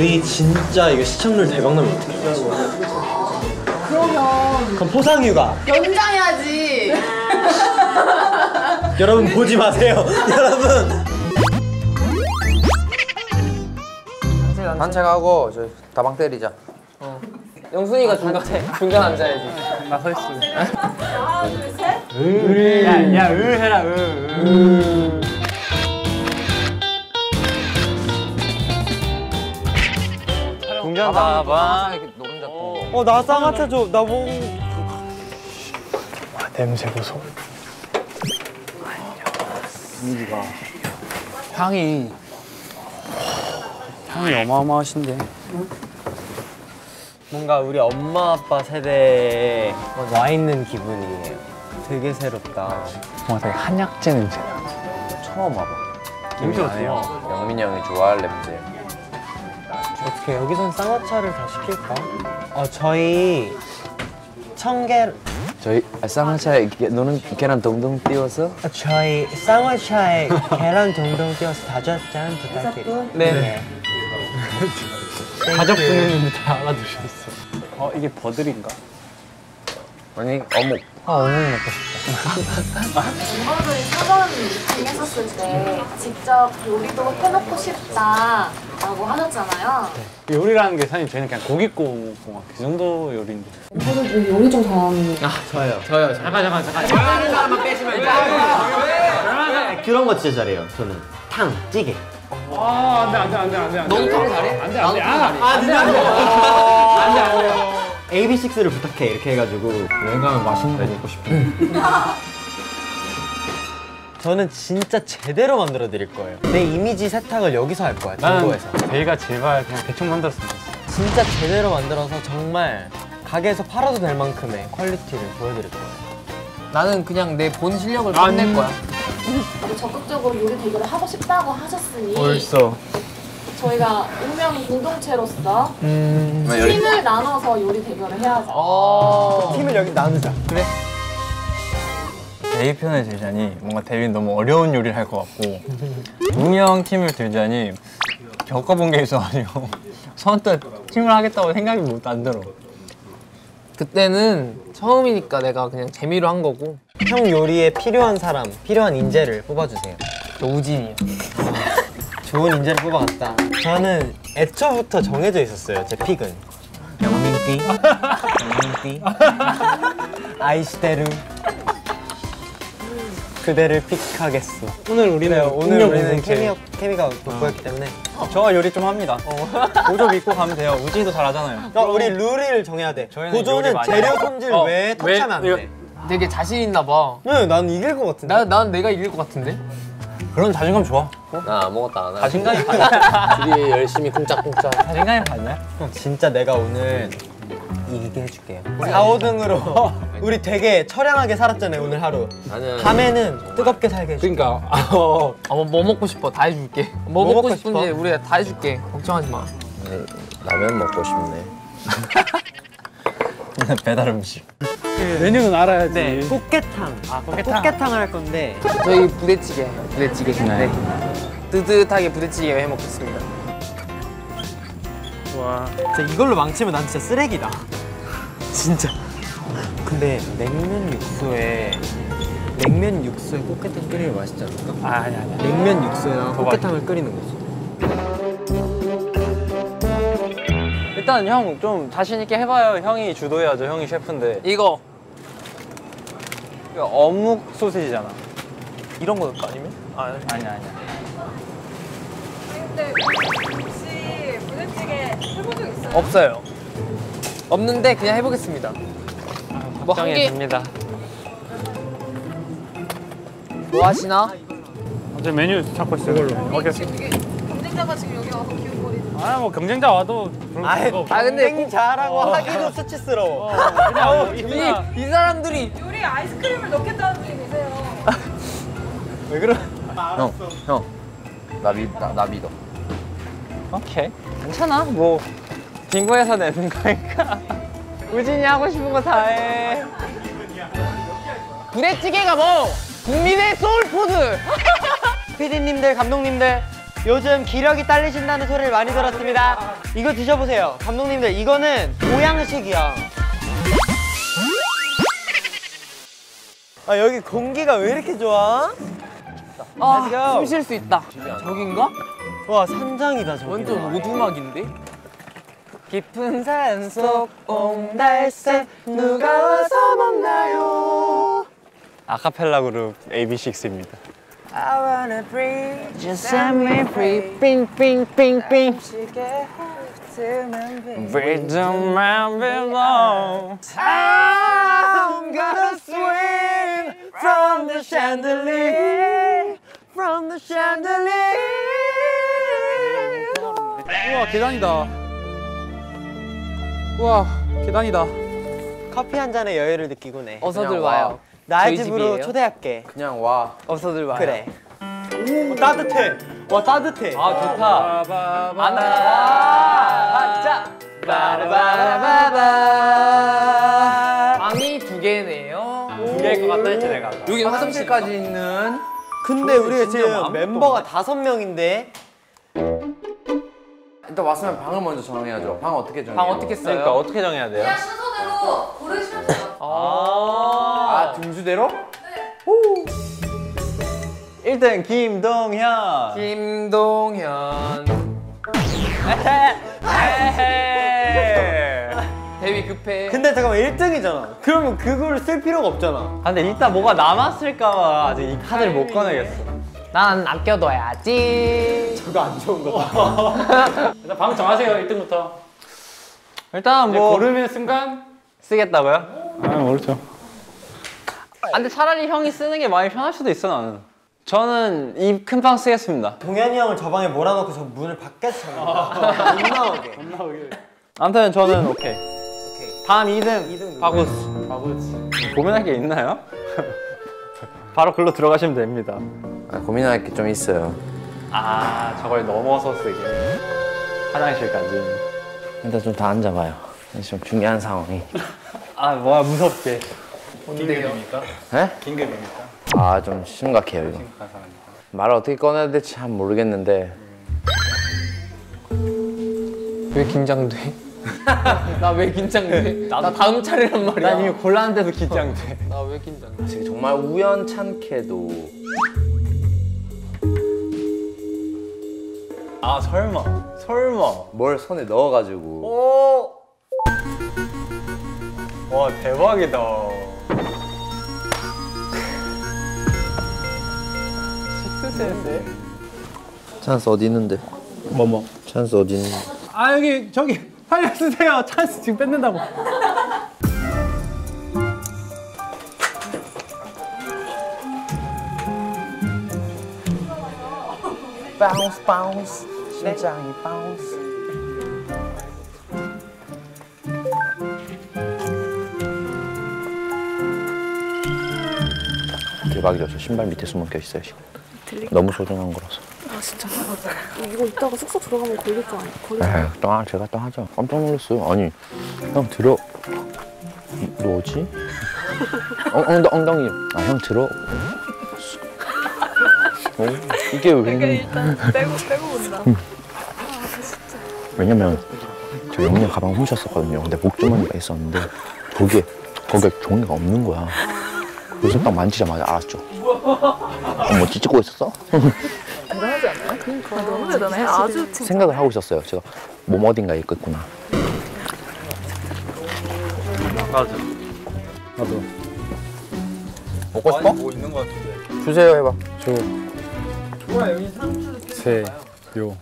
우리 진짜 이거 시청률 대박 나면 어떡해? 그러면 그럼 포상휴가. 연장해야지. 여러분 보지 마세요. 여러분. 산책하고 저 다방 때리자. 영순이가 중간에 중간 앉아야지. 야야으 해라 으. 공전 다방. 노른자 통. 어나 쌍화차 줘. 나 뭐. 냄새 보소. 향이 향이 어마어마하신데. 뭔가 우리 엄마 아빠 세대에 와 있는 기분이에요. 되게 새롭다. 뭔가 되게 한약재 냄새. 처음 와봐. 냄새 어때요? 영민이 형이 좋아할 냄새. 어떻게 여기선 쌍화차를 다 시킬까? 어 저희 청계 저희 쌍화차에 게- 너는 계란 동동 띄워서 어, 저희 쌍화차에 계란 동동 띄워서 다섯 잔 부탁드려요. 네. 가족 분은 다 알아두셨어. 어 이게 버들인가? 아니 어묵. 멤버들이 사전 미팅 했었을 때 직접 요리도 해먹고 싶다 라고 하셨잖아요. 요리라는 게 사실 저희는 그냥 고기 구워 먹고 막그 정도 요리인데. 멤버들 요리 좀 잘하는 저요. 저요. 잠깐 잠깐 잠깐. 그런 거 진짜 잘해요. 저는 탕, 찌개. 아 안돼 안돼 안돼 안돼. 너도 탕 잘해? 안돼 안돼. 아 진짜 안 돼. 안돼 안돼. AB6IX를 부탁해 이렇게 해가지고 여행 가면 맛있는 거 먹고 싶은데. 저는 진짜 제대로 만들어 드릴 거예요. 내 이미지 세탁을 여기서 할 거야. 정보에서. 저희가 제발 그냥 대충 만들었으면 좋겠어. 진짜 제대로 만들어서 정말 가게에서 팔아도 될 만큼의 quality를 보여드릴 거예요. 나는 그냥 내 본 실력을 뽐낼 거야. 아주 적극적으로 요리 대결을 하고 싶다고 하셨으니 벌써. 저희가 운명 공동체로서 음. 팀을 나눠서 요리 대결을 해야죠. 어. 팀을 여기 나누자. 데 이 편을 들자니 뭔가 데이는 너무 어려운 요리를 할 것 같고 동영 팀을 들자니 겪어본 게 있어가지고 선뜻 팀을 하겠다고 생각이 못 안 들어. 그때는 처음이니까 내가 그냥 재미로 한 거고. 형 요리에 필요한 사람, 필요한 인재를 뽑아주세요. 저 우진이야. 좋은 인재를 뽑아갔다. 저는 애초부터 정해져 있었어요. 제 픽은 영민띠, 영민띠, 아이시테루. 그대를 픽하겠어. 오늘 우리는 오늘 운명 우리는. 케미, 케미가 돋보였기 때문에 저가 요리 좀 합니다. 보조 믿고 가면 돼요. 우진이도 잘하잖아요. 어, 우리 룰을 정해야 돼. 많이 재료. 손질 어, 외에 터치하면 안 왜- 돼. 되게 자신 있나 봐. 네, 난 이길 것 같은데. 나, 난 내가 이길 것 같은데? 그런 자신감 좋아. 나 아무것도 안 하고. 자신감이 받냐? 둘이 열심히 쿵짝쿵짝. 자신감이 받냐? 형, 진짜 내가 오늘 이기게 해줄게요. 4, 5등으로 우리 되게 처량하게 살았잖아요, 오늘 하루. 나는 밤에는 뜨겁게 살게 해줄게. 그러니까 어, 아, 뭐, 뭐 먹고 싶어? 다 해줄게. 뭐, 뭐 먹고, 싶은지 싶어? 우리가 다 해줄게. 걱정하지 마. 네, 라면 먹고 싶네. 배달 음식. 메뉴는 알아야지. 네, 꽃게탕. 아 꽃게탕. 꽃게탕을 할 건데 저희 부대찌개. 부대찌개. 네. 뜨뜻하게 부대찌개 해 먹겠습니다. 와. 진짜 이걸로 망치면 난 진짜 쓰레기다. 진짜. 근데 냉면 육수에 냉면 육수에 꽃게탕 끓이면 맛있지 않을까? 아 아니 아니. 냉면 육수에다가 더 꽃게탕을 끓이는 거지. 일단 형 좀 자신 있게 해봐요. 형이 주도해야죠. 형이 셰프인데. 이거 이거 어묵 소시지잖아. 이런 거 아니면? 아, 아니야 아니야. 근데 혹시 부대찌개 해본 적 있어요? 없어요. 없는데 그냥 해보겠습니다. 뭐한 걱정이 개, 됩니다. 뭐 하시나? 저 메뉴 찾고 있어요. 이걸로. 오케이. 경쟁자가 지금 여기 와서 기웃거리는 아뭐 경쟁자 와도 별로. 아 근데 땡 잘하고 하기도 수치스러워. 그냥 뭐 이쁘나. 이, 이 사람들이 요리에 아이스크림을 넣겠다는 분이 계세요. 왜 그러? 형, 형. 나, 믿, 나, 나 믿어. 오케이. 괜찮아. 뭐 빙고에서 내는 거니까. 우진이 하고 싶은 거 다 해. 부대찌개가 뭐 국민의 soul food. PD님들, 감독님들 요즘 기력이 딸리신다는 소리를 많이 들었습니다. 이거 드셔보세요. 감독님들, 이거는 보양식이야. 아, 여기 공기가 왜 이렇게 좋아? 아, 숨 쉴 수 있다. 저긴가? 와, 산장이다, 저기. 완전 오두막인데? 깊은 산속 옹달새 누가 와서 먹나요? 아카펠라 그룹 AB6IX입니다. I wanna breathe, just set me free. 빙 빙 빙빙. Freedom and belong. I'm gonna swing from the chandelier, from the chandelier. 우와 계단이다. 우와 계단이다. 커피 한 잔의 여유를 느끼고네. 어서들 와요. 나의 집으로 집이에요? 초대할게. 그냥 와. 어서들 와요. 그래. 오, 따뜻해. 와 따뜻해. 아 좋다. 아, 자. 바라바라바바. 방이 두 개네요. 두 개일 것 같다 했지 내가. 여기 화장실까지 있는. 근데 우리가 지금 멤버가 다섯 명인데 일단 왔으면 방을 먼저 정해야죠. 방 어떻게 정해요? 방 어떻게 써요? 그러니까 어떻게 정해야 돼요? 그냥 순서대로 고르시면 돼요. 아 등수대로? 1등 김동현. 김동현. 대위 급해. 근데 잠깐만 1등이잖아. 그러면 그거를 쓸 필요가 없잖아. 아, 근데 이따 뭐가 남았을까 봐 아직 이 카드를 못 꺼내겠어. 난 아껴둬야지. 그거 안 좋은 거다. 일단 방 정하세요 1등부터. 일단 뭐 고르는 순간. 쓰겠다고요? 아 모르죠. 아, 근데 차라리 형이 쓰는 게 많이 편할 수도 있어 나는. 저는 이 큰 방 쓰겠습니다. 동현이 형을 저 방에 몰아넣고 저 문을 밖에서 잠근다. 못 나오게. 아무튼 저는 오케이. 다음 2등, 2등 바구스. 바보지. 고민할 게 있나요? 바로 글로 들어가시면 됩니다. 아, 고민할 게 좀 있어요. 아 저걸 넘어서 쓰기. 화장실까지. 일단 좀 다 앉아봐요. 지금 중요한 상황이. 아 뭐야 무섭게. 긴급입니까? 에? 긴급입니까? 아 좀 심각해요 이거. 말을 어떻게 꺼내야 될지 잘 모르겠는데 왜 긴장돼? 나 왜 긴장돼? 나 다음 차례란 말이야. 난 이미 곤란한데도 긴장돼. 나 왜 긴장돼? 지금 정말 우연찮게도 아 설마, 설마. 뭘 손에 넣어가지고 오. 와 대박이다. 식스센스. 찬스 어디 있는데? 뭐 뭐. 찬스 어디 있는데? 아 여기 저기 쓰세요. 찬스 지금 뺏는다고. bounce bounce 심장이 바운스 대박이죠. 저 신발 밑에 숨어 껴 있어요 지금. 너무 소중한 거라서. 아 진짜? 이거 이따가 숙소 들어가면 걸릴 거 아니야? 걸릴 거또 하- 제가 또 하죠 깜짝 놀랐어요 아니 형 들어 뭐지? 엉, 엉덩, 엉덩이 아 형 들어 어? 이게 왜 일단 빼고 빼고 본다. 왜냐면 저 영희 가방 훔쳤었거든요. 근데 목주머니가 있었는데 거기에 거기에 종이가 없는 거야. 그래서 딱 만지자마자 알았죠. 어, 뭐 찢고 있었어? 너무 대단해. 아주 생각을 하고 있었어요. 제가 몸 어딘가에 있겠구나. 맞아. 나도. 먹고 싶어? 뭐 있는 거 같은데. 주세요 해봐. 조. 세. 요.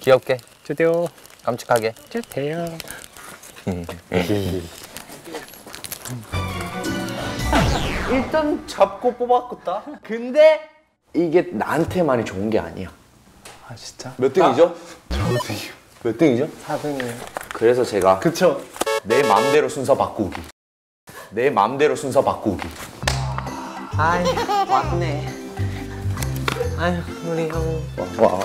귀엽게, 주대요. 깜찍하게. 주대요. 일단 잡고 뽑았겠다. 근데 이게 나한테만이 좋은 게 아니야. 아 진짜? 몇 등이죠? 저도요. 몇 등이죠? 4등이에요. 그래서 제가 그쵸. 내 맘대로 순서 바꾸기. 내 맘대로 순서 바꾸기. 아이 왔네. 아유 우리 형. 와.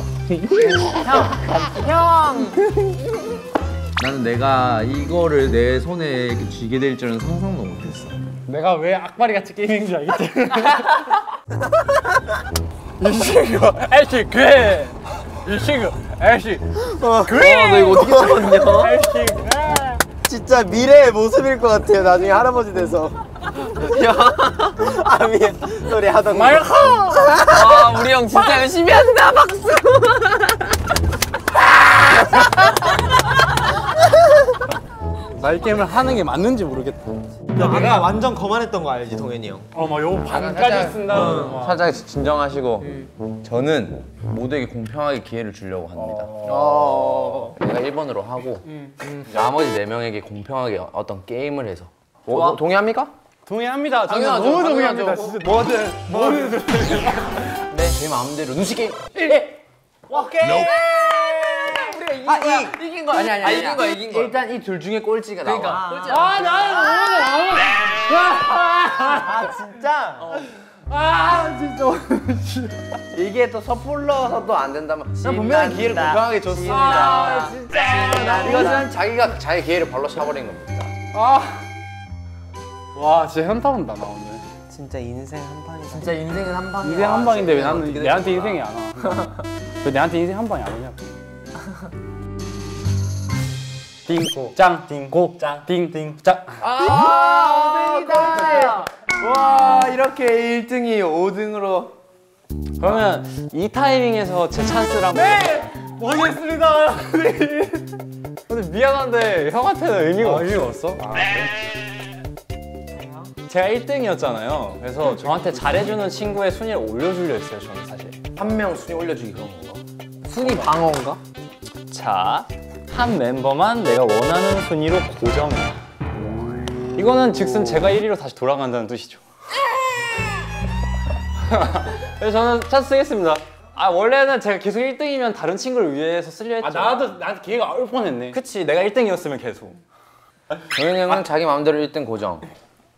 나는 내가 이거를 내 손에 쥐게 될 줄은 상상도 못했어. 내가 왜 악바리 같이 게임인 줄 알겠지? 이거 애쉬 괴. 일식 엘식 와, 너 이거 어떻게 잡았냐? 엘식 진짜 미래의 모습일 것 같아요. 나중에 할아버지 돼서. 야, 아미 소리 하던 거. 마이크 와 우리 형 진짜 열심히 한다 박수. 말 게임을 하는 게 맞는지 모르겠다. 내가 완전 거만했던 거 알지, 동현이 형? 어막 요거 살짝- 반까지 쓴다. 살짝 진정하시고 저는 모두에게 공평하게 기회를 주려고 합니다. 어. 내가 1번으로 하고 나머지 4명에게 공평하게 어떤 게임을 해서. 어, 동의합니까? 동의합니다. 당연하죠, 너무. 동의합니다 진짜. 뭐든 뭐든. 네, 제 마음대로. 눈치 게임. 아 이, 이긴 거 아니 아니 아니 이긴 거 이긴 거. 일단 이 둘 중에 꼴찌가 나와. 그러니까 꼴찌. 아 나는 아, 진짜? 아 진짜 이게 또 섣불러서 또 안 된다면 난 분명히 기회를. 공평하게 줬습니다. 아 진짜 이것은 자기가 자기 기회를 발로 차버린 겁니다. 와 진짜 현타 온다 나 오늘 진짜 인생 한 판이다. 진짜 인생은 한 방이야. 인생 한 방인데 왜 나는 내한테? 인생이 안 와? 왜 내한테 인생 한 방이 안 오냐고. 딩짱 딩고 짱 딩딩짱. 아, 5등이다. 와, 이렇게 1등이 5등으로 그러면 이 타이밍에서 제 찬스를 한번. 네, 모르겠습니다. 근데 미안한데 형한테는 의미가 없어. 의미가 없어? 제가 1등이었잖아요. 그래서 저한테 잘해주는 친구의 순위를 올려주려 했어요. 저는 사실. 한 명 순위 올려주기 그런 건가? 순위 방어인가? 자, 한 멤버만 내가 원하는 순위로 고정해. 이거는 즉슨 제가 1위로 다시 돌아간다는 뜻이죠. 그래서 저는 찬스 쓰겠습니다. 아 원래는 제가 계속 1등이면 다른 친구를 위해서 쓰려 했죠. 아 나도 나한테 기회가 올 뻔했네. 그치, 내가 1등이었으면 계속. 동현이 형은 자기 마음대로 1등 고정.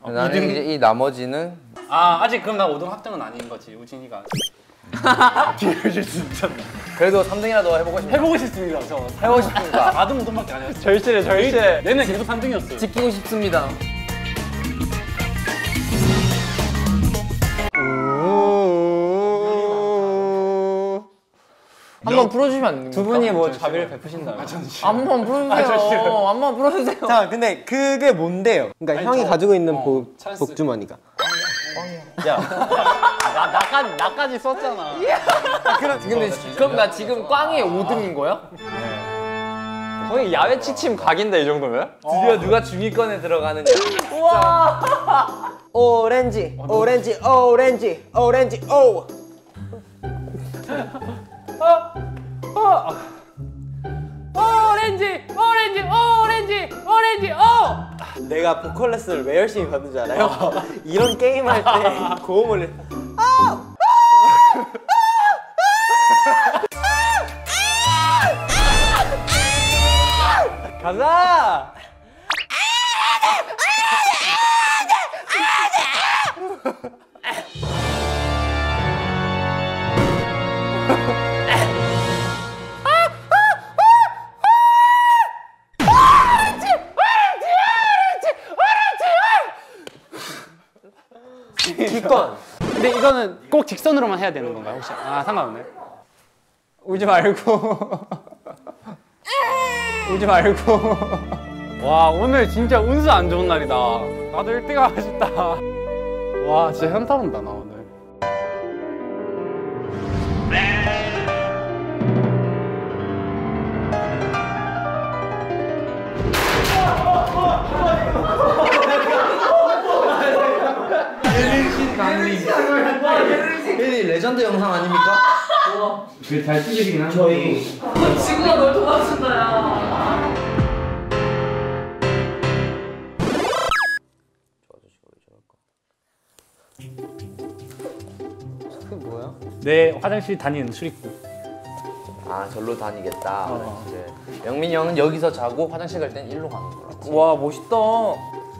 나는 이제 이 나머지는 아 아직 그럼 나 5등 확정은 아닌 거지 우진이가. 기회를 진짜. 그래도 3등이라도 해보고 싶다. 해보고 싶습니다. 저 해보고 싶으니까. 4등 5등밖에 안 했어. 절실해 절실해. 얘는 계속 3등이었어. 지키고 싶습니다. 한번 풀어주시면 안 됩니까? 두 분이 뭐 자비를 베푸신다면. 한번 풀어주세요. 한번 풀어주세요. 자, 근데 그게 뭔데요? 그러니까 형이 가지고 있는 복, 찬스. 복주머니가. 나 나까지 나까지 썼잖아. 근데 그럼 나 지금 꽝이 5등인 거야? 거의 야외 취침 각인데 이 정도면? 드디어 누가 중위권에 들어가느냐. 오렌지, 오렌지, 오렌지, 오렌지, 오. 내가 보컬 레슨을 왜 열심히 받는 줄 알아요? 이런 게임 할 때 고음을 기권! 근데 이거는 꼭 직선으로만 해야 되는 건가요 혹시? 아 상관없네. 울지 말고. 울지 말고. 와 오늘 진짜 운수 안 좋은 날이다. 나도 1등 하고 싶다. 와 진짜 현타 온다 나 레전드 영상 아닙니까? 지구가 널 도와준다, 야. 내 화장실 다니는 출입구. 아, 절로 다니겠다. 이제 영민이 형은 여기서 자고 화장실 갈 땐 일로 가는 거라고. 와 멋있다.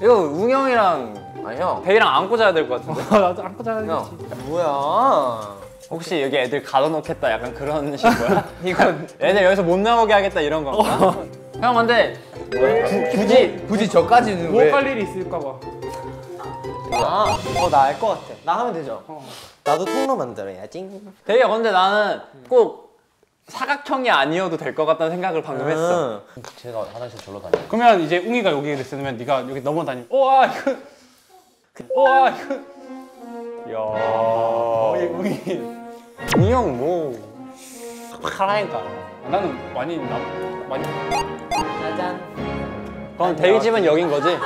이거 웅영이랑 아, 형. 배이랑 안고 자야 될 것 같은데. 나도 안고 자야지. 형. 뭐야? 혹시 여기 애들 가둬놓겠다 약간 그런 식이야? 이건 애들 여기서 못 나오게 하겠다 이런 건가? 형 근데 굳이 굳이 저까지는 왜? 뭐할 일이 있을까 봐. 아, 어, 나 알 것 같아. 나 하면 되죠? 나도 통로 만들어야지. 되게 근데 나는 꼭 사각형이 아니어도 될 것 같다는 생각을 방금 했어. 제가 화장실 절로 다녀. 그러면 이제 웅이가 여기를 쓰면 네가 여기 넘어 다니면 우와 이거 우 와 이거. 야. 웅이 웅이 형뭐. 카라니까 나는 많이 나 많이. 그럼 대휘 집은 여긴 거지?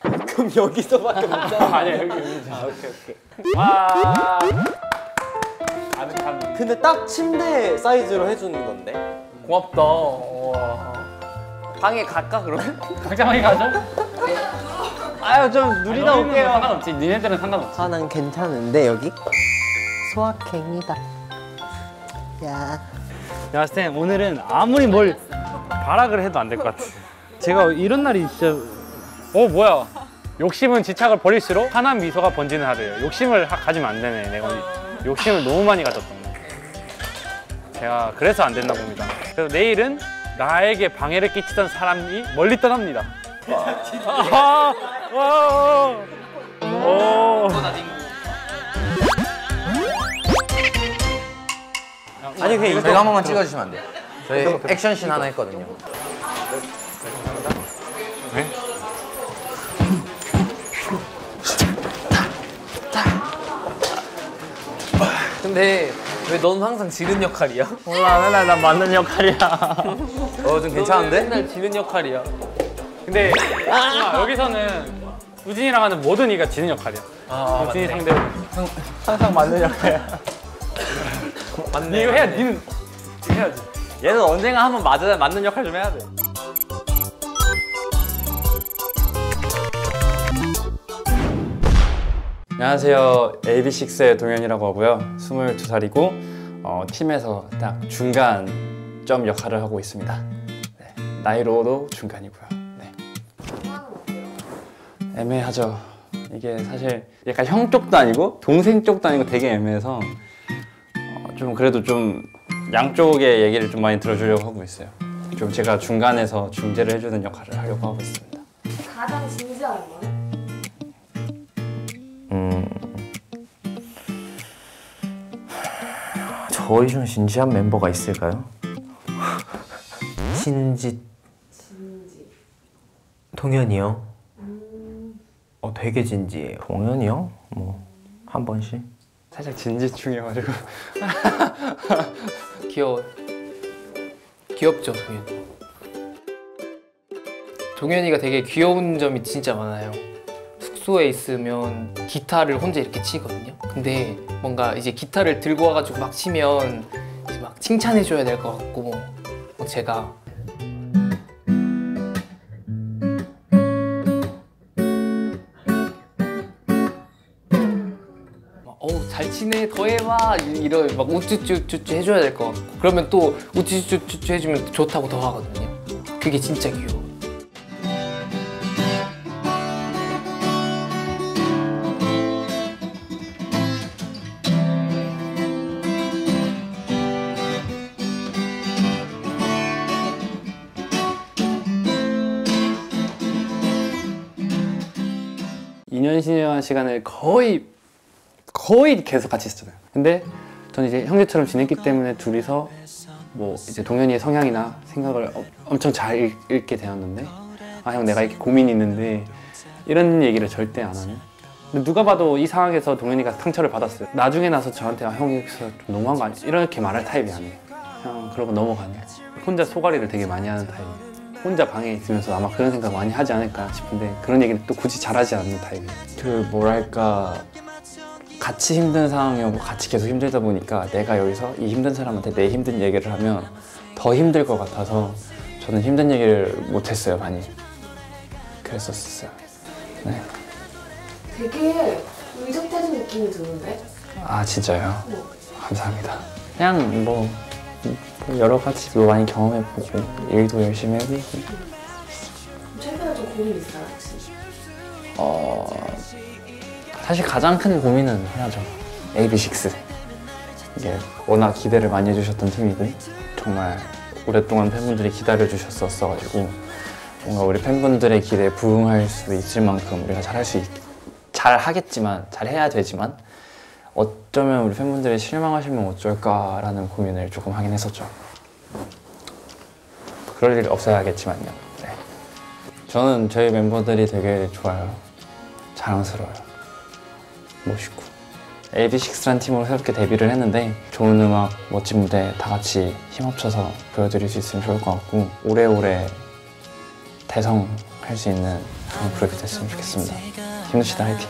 그럼 여기서밖에 못 자. 아니야 여기 여기. 아 오케이 오케이. 와 아늑함. 근데 딱 침대 사이즈로 해주는 건데. 고맙다. 와. 방에 갈까 그러면? 당장하게 가죠 아유 좀 누리다 너희는 올게요. 상관없지 니네들은 상관없지 아, 난 괜찮은데 여기? 소확행이다. 야. 야, 쌤 오늘은 아무리 뭘 발악을 해도 안 될 것 같아. 제가 이런 날이 진짜 어 뭐야? 욕심은 지착을 버릴수록 환한 미소가 번지는 하루예요. 욕심을 하- 가지면 안 되네. 내가 욕심을 너무 많이 가졌던 거. 제가 그래서 안 됐나 봅니다. 그래서 내일은 나에게 방해를 끼치던 사람이 멀리 떠납니다. 와, 와, 오. 아니 그냥 이거 한 번만 찍어주시면 안 돼요? 저희 액션씬 하나 했거든요. 근데 왜 넌 항상 지는 역할이야? 몰라 맨날 난 맞는 역할이야. 어, 좀 괜찮은데? 맨날 지는 역할이야. 근데 아, 여기서는 우진이랑 하는 모든 이가 지는 역할이야. 아, 우진이 상대로. 항상 맞는 역할이야. 니 이거 해야 니는 해야지. 얘는 언젠가 한번 맞아 맞는 역할 좀 해야 돼. 안녕하세요. AB6IX의 동현이라고 하고요. 22살이고 어, 팀에서 딱 중간 점 역할을 하고 있습니다. 네, 나이로도 중간이고요. 네. 애매하죠. 이게 사실 약간 형 쪽도 아니고 동생 쪽도 아니고 되게 애매해서 어, 좀 그래도 좀 양쪽의 얘기를 좀 많이 들어주려고 하고 있어요. 좀 제가 중간에서 중재를 해주는 역할을 하려고 하고 있습니다. 가장 진지한 거는? 음. 저희 중 진지한 멤버가 있을까요? 진지 진지. 동현이요. 어 되게 진지해요. 동현이 형? 뭐, 한 번씩? 살짝 진지충이어가지고 귀여워. 귀엽죠, 동현. 동현이가 되게 귀여운 점이 진짜 많아요. 숙소에 있으면 기타를 혼자 이렇게 치거든요. 근데 뭔가 이제 기타를 들고 와가지고 막 치면 이제 막 칭찬해줘야 될 것 같고 막 제가 어우 잘 치네 더 해봐 이- 이런 막 우쭈쭈쭈쭈 해줘야 될 것 같고. 그러면 또 우쭈쭈쭈쭈 해주면 좋다고 더 하거든요. 그게 진짜 귀여워. 이년 시간 시간을 거의 거의 계속 같이 있었잖아요. 근데 저는 이제 형제처럼 지냈기 때문에 둘이서 뭐 이제 동현이의 성향이나 생각을 어- 엄청 잘 읽, 읽게 되었는데 아 형 내가 이렇게 고민이 있는데 이런 얘기를 절대 안 하는. 근데 누가 봐도 이 상황에서 동현이가 상처를 받았어요. 나중에 나서 저한테 아, 형이 여기서 좀 너무한 거 아니야? 이렇게 말할 타입이 아니에요. 그냥 그러고 넘어가는. 혼자 속앓이를 되게 많이 하는 타입. 혼자 방에 있으면서 아마 그런 생각 많이 하지 않을까 싶은데 그런 얘기는 또 굳이 잘하지 않는 타입이에요. 그 뭐랄까 같이 힘든 상황이고 같이 계속 힘들다 보니까 내가 여기서 이 힘든 사람한테 내 힘든 얘기를 하면 더 힘들 것 같아서 저는 힘든 얘기를 못했어요 많이 그랬었어요 네. 되게 의젓해진 느낌이 드는데? 아 진짜요? 감사합니다 그냥 뭐, 뭐 여러 가지 뭐 많이 경험해보고 일도 열심히 해보고 최근에 좀 고민 있어요, 혹시? 어 사실 가장 큰 고민은 하나죠. AB6 이게 워낙 기대를 많이 해주셨던 팀이고 정말 오랫동안 팬분들이 기다려 주셨었어가지고 뭔가 우리 팬분들의 기대에 부응할 수 있을 만큼 우리가 잘할 수 있, 잘 하겠지만 잘 해야 되지만 어쩌면 우리 팬분들이 실망하시면 어쩔까라는 고민을 조금 하긴 했었죠. 그럴 일 없어야겠지만요. 네. 저는 저희 멤버들이 되게 좋아요. 자랑스러워요. 멋있고. AB6IX라는 팀으로 새롭게 데뷔를 했는데 좋은 음악, 멋진 무대 다 같이 힘합쳐서 보여드릴 수 있으면 좋을 것 같고 오래오래 대성할 수 있는 그런 그룹이 됐으면 좋겠습니다. 힘냅시다, 화이팅!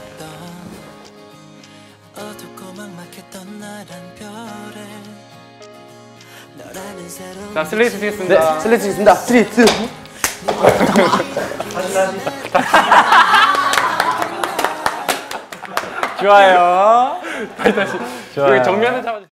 자 슬레이트 드리겠습니다. 네, 슬레이트 치겠습니다. 슬레이트. 좋아요. 다시 다시. 여기 정면에 잡아주세요.